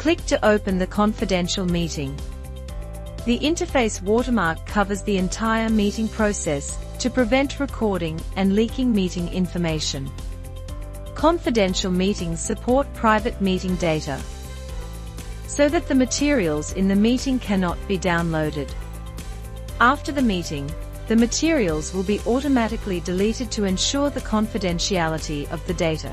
Click to open the confidential meeting. The interface watermark covers the entire meeting process to prevent recording and leaking meeting information. Confidential meetings support private meeting data so that the materials in the meeting cannot be downloaded. After the meeting, the materials will be automatically deleted to ensure the confidentiality of the data.